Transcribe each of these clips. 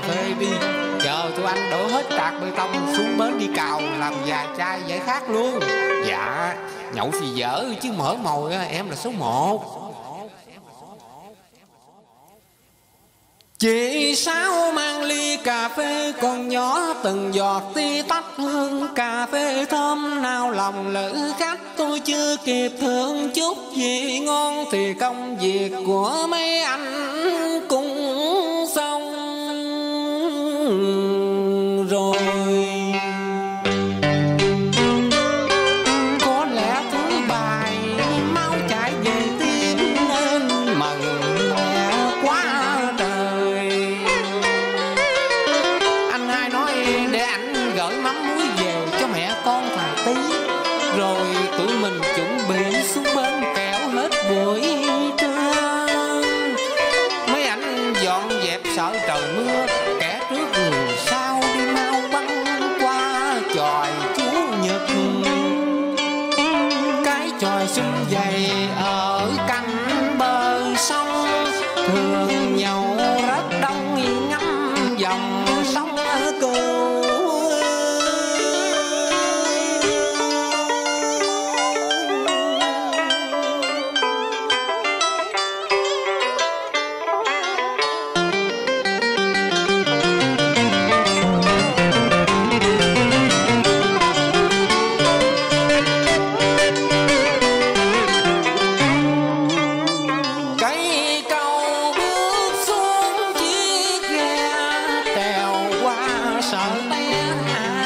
cà phê đi. Chờ tụi anh đổ hết trạc bê tông, xuống bến đi cào, làm già trai giải khác luôn. Dạ nhậu thì dở chứ mở mồi em là số một. Chị Sáu mang ly cà phê còn nhỏ Từng giọt ti tách hương. Cà phê thơm Nào lòng lữ khách, tôi chưa kịp thưởng chút gì. Ngon Thì công việc của mấy anh cũng rồi tụi mình chuẩn bị xuống bến kéo hết buổi fire.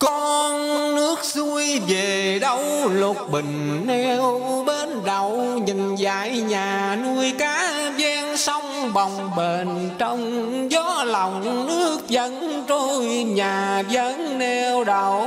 con nước xuôi về đâu lục bình neo bến đậu nhìn dại nhà nuôi cá, ven sông bồng bềnh. Trong gió lòng nước vẫn trôi, nhà vẫn neo đậu